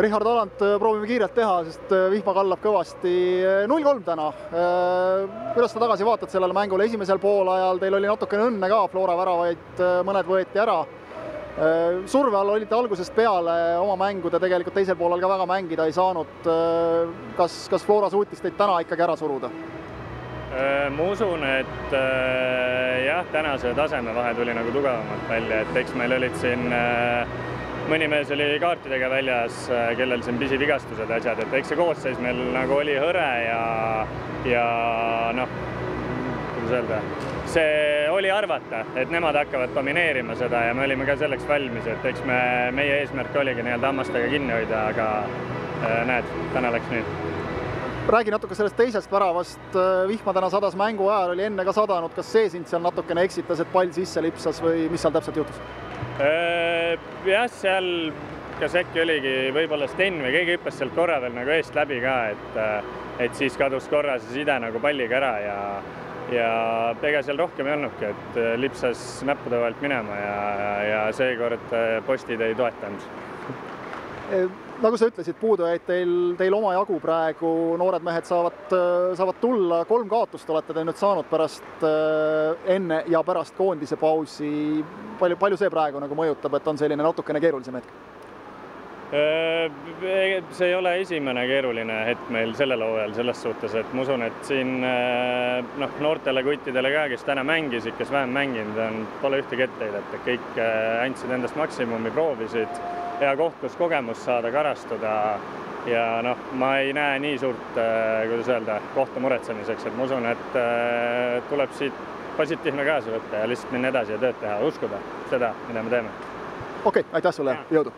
Richard Alant, proovime kiirelt teha, sest vihma kallab kõvasti. null kolm täna. kuidas sa tagasi vaatad sellele mängule, esimesel poolajal teil oli natukene õnne ka, Flora väravaid mõned võeti ära. surve all olite algusest peale oma mängu, te tegelikult teisel poolel ka väga mängida ei saanud. kas, kas Flora suutis teid täna ikkagi ära suruda? ma usun, et jah, tänase tasemevahe tuli nagu tugevamalt välja, et eks meil olid siin mõni mees oli kaartidega väljas, kellel siin pisivigastused ja asjad, et eks see koosseis meil nagu oli hõre ja, ja noh, kuidas öelda, see oli arvata, et nemad hakkavad domineerima seda ja me olime ka selleks valmis, et eks me, meie eesmärk oligi nii-öelda hammastega kinni hoida, aga näed, täna läks nii. Räägi natuke sellest teisest väravast, vihma täna sadas mängu ajal, oli enne ka sadanud, kas see sind seal natukene eksitas, et pall sisse lipsas või mis seal täpselt juhtus? Jah, seal kas äkki oligi võib-olla Sten või keegi hüppas sealt korra veel nagu eest läbi ka, et, et siis kadus korra see side nagu palliga ära ja, ja ega seal rohkem ei olnudki, et lipsas näppude vahelt minema ja, ja seekord postid ei toetanud nagu sa ütlesid, puudujaid teil, teil omajagu praegu, noored mehed saavad, saavad tulla, kolm kaotust olete te nüüd saanud pärast enne ja pärast koondise pausi. palju, palju see praegu nagu mõjutab, et on selline natukene keerulisem hetk? See ei ole esimene keeruline hetk meil sellel hooajal selles suhtes, et ma usun, et siin noh, noortele kuttidele ka, kes täna mängisid, kes vähem mänginud on, pole ühtegi etteheidet, et kõik andsid endast maksimumi, proovisid hea koht, kus kogemust saada, karastuda ja noh, ma ei näe nii suurt, kuidas öelda, kohta muretsemiseks, et ma usun, et tuleb siit positiivne kaasa võtta ja lihtsalt minna edasi ja tööd teha, uskuda seda, mida me teeme. okei okay,, aitäh sulle, jõudu!